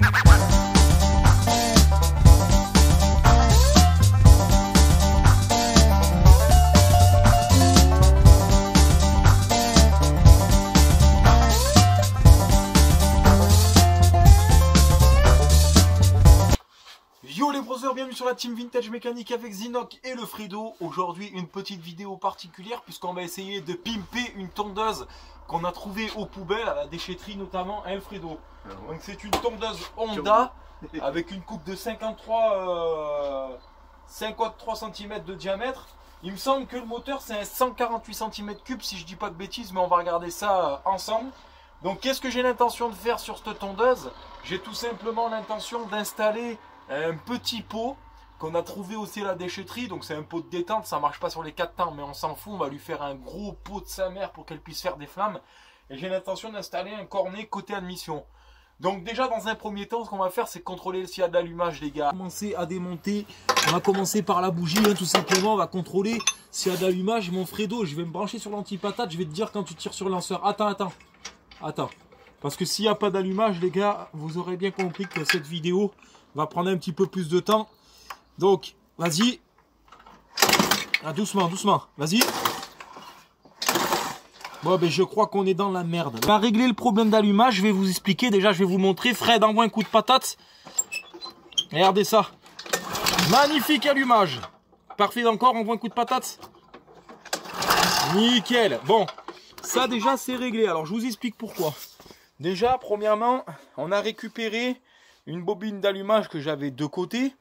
Yo les brothers, bienvenue sur la team Vintage Mécanique avec Zinok et le Fredo. Aujourd'hui une petite vidéo particulière puisqu'on va essayer de pimper une tondeuse qu'on a trouvée aux poubelles, à la déchetterie notamment, hein, Fredo. Donc c'est une tondeuse Honda avec une coupe de 53, euh, 53 cm de diamètre. Il me semble que le moteur c'est un 148 cm3 si je dis pas de bêtises mais on va regarder ça euh, ensemble. Donc qu'est-ce que j'ai l'intention de faire sur cette tondeuse? J'ai tout simplement l'intention d'installer un petit pot qu'on a trouvé aussi la déchetterie. Donc c'est un pot de détente, ça marche pas sur les quatre temps, mais on s'en fout. On va lui faire un gros pot de sa mère pour qu'elle puisse faire des flammes. Et j'ai l'intention d'installer un cornet côté admission. Donc déjà dans un premier temps, ce qu'on va faire, c'est contrôler s'il y a de les gars. Commencer à démonter. On va commencer par la bougie, hein, tout simplement. On va contrôler s'il y a de l'allumage. Mon Fredo, je vais me brancher sur l'antipatate. Je vais te dire quand tu tires sur le lanceur. Attends, attends, attends. Parce que s'il n'y a pas d'allumage, les gars, vous aurez bien compris que cette vidéo va prendre un petit peu plus de temps. Donc, vas-y. Ah, doucement, doucement. Vas-y. Bon, ben je crois qu'on est dans la merde. On va régler le problème d'allumage. Je vais vous expliquer. Déjà, je vais vous montrer. Fred, envoie un coup de patate. Regardez ça. Magnifique allumage. Parfait encore. Envoie un coup de patate. Nickel. Bon, ça déjà, c'est réglé. Alors, je vous explique pourquoi. Déjà, premièrement, on a récupéré une bobine d'allumage que j'avais de côté.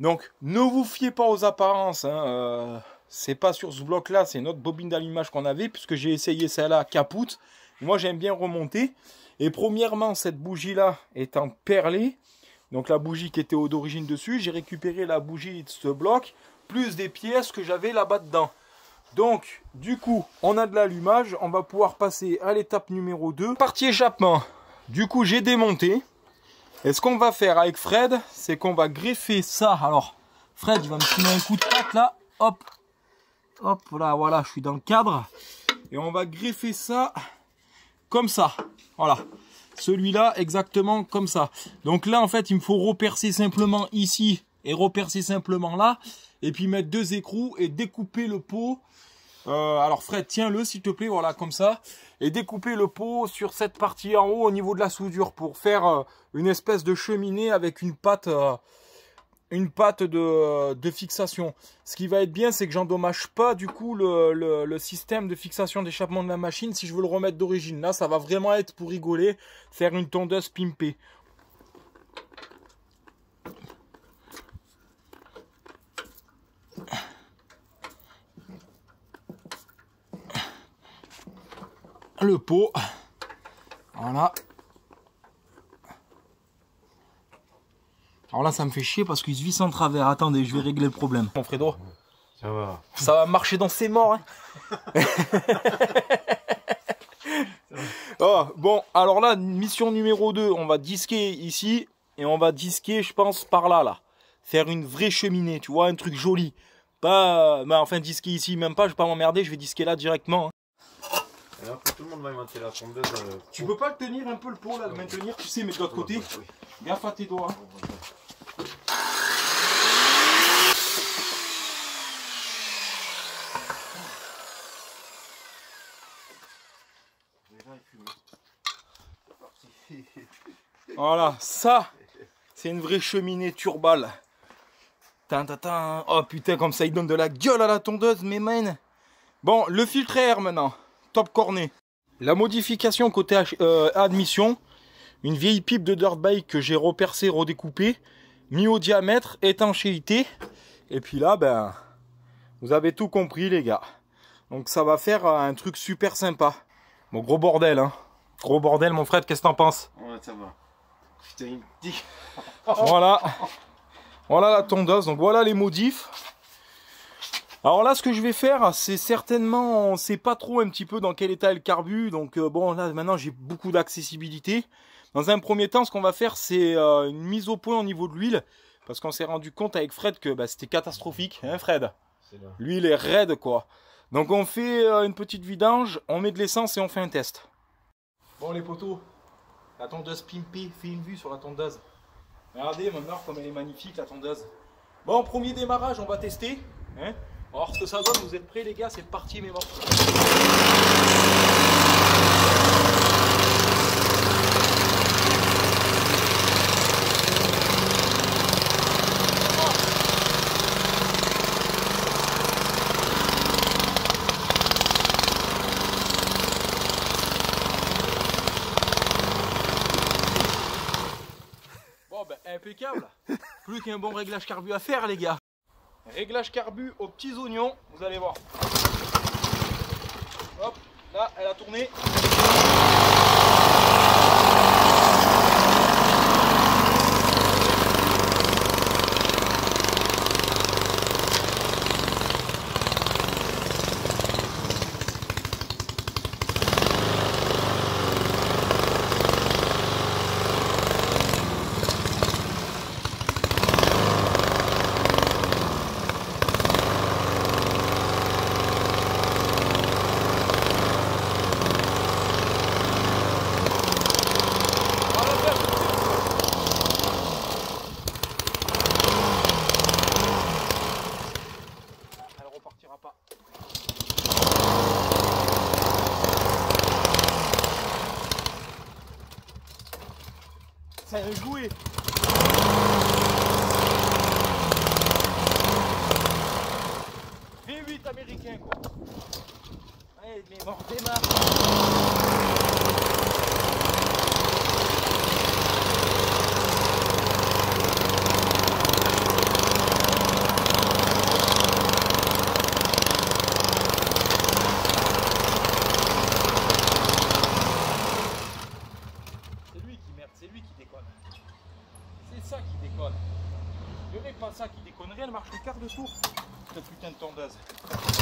Donc, ne vous fiez pas aux apparences. Hein, euh, c'est pas sur ce bloc-là, c'est notre bobine d'allumage qu'on avait, puisque j'ai essayé celle-là capoute. Moi, j'aime bien remonter. Et premièrement, cette bougie-là est en perlé. Donc, la bougie qui était d'origine dessus. J'ai récupéré la bougie de ce bloc, plus des pièces que j'avais là-bas dedans. Donc, du coup, on a de l'allumage. On va pouvoir passer à l'étape numéro 2. Partie échappement. Du coup, j'ai démonté. Et ce qu'on va faire avec Fred, c'est qu'on va greffer ça. Alors, Fred, il va me filer un coup de patte là. Hop. Hop, là, voilà, je suis dans le cadre. Et on va greffer ça comme ça. Voilà. Celui-là, exactement comme ça. Donc là, en fait, il me faut repercer simplement ici et repercer simplement là. Et puis mettre deux écrous et découper le pot. Euh, alors Fred, tiens-le s'il te plaît, voilà, comme ça. Et découper le pot sur cette partie en haut au niveau de la soudure pour faire euh, une espèce de cheminée avec une pâte, euh, une de, fixation. Ce qui va être bien, c'est que j'endommage pas du coup le système de fixation d'échappement de la machine si je veux le remettre d'origine. Là, ça va vraiment être pour rigoler, faire une tondeuse pimpée. Le pot. Voilà. Alors là, ça me fait chier parce qu'il se visse en travers. Attendez, je vais régler le problème. Mon Fredo, ça va. Ça va marcher dans ses morts. Hein. oh, bon, alors là, mission numéro 2, on va disquer ici et on va disquer, je pense, par là, là. Faire une vraie cheminée, tu vois, un truc joli. Pas, bah, enfin, disquer ici, même pas, je vais pas m'emmerder, je vais disquer là directement. Hein. Alors, tout le monde va inventer la tondeuse. Euh, tu peux pas le tenir un peu le pot là, le maintenir, tu sais, mais de l'autre côté. Oui. Gaffe à tes doigts. Hein. Voilà, ça, c'est une vraie cheminée turbale. Oh putain, comme ça, il donne de la gueule à la tondeuse, mais man. Bon, le filtre air maintenant top corné. La modification côté euh, admission, une vieille pipe de dirt bike que j'ai repercée, redécoupée, mis au diamètre, étanchéité. Et puis là, ben, vous avez tout compris les gars. Donc ça va faire un truc super sympa. Bon, gros bordel, hein. Gros bordel, mon frère, qu'est-ce que t'en penses? Ouais, ça va. Putain, voilà. Voilà la tondeuse. Donc voilà les modifs. Alors là, ce que je vais faire, c'est certainement, on sait pas trop un petit peu dans quel état est le carbu. Donc euh, bon, là maintenant j'ai beaucoup d'accessibilité. Dans un premier temps, ce qu'on va faire, c'est euh, une mise au point au niveau de l'huile. Parce qu'on s'est rendu compte avec Fred que bah, c'était catastrophique, hein Fred? L'huile est raide quoi. Donc on fait euh, une petite vidange, on met de l'essence et on fait un test. Bon les potos, La tondeuse pimpée, fais une vue sur la tondeuse. Regardez maintenant comme elle est magnifique la tondeuse. Bon, premier démarrage, on va tester. Hein voir ce que ça donne. Vous êtes prêts les gars C'est parti mes morts. Bon ben impeccable. Plus qu'un bon réglage carbu à faire les gars. Réglage carbu aux petits oignons, vous allez voir. Hop, là elle a tourné. On va la faire tout de suite. Elle repartira pas. Jouet. V8 américain quoi. Allez, mais mort démarre. C'est lui qui merde, c'est lui qui déconne. C'est ça qui déconne. Il n'y aurait pas ça qui déconnerait, elle marche le tour. Putain de tondeuse.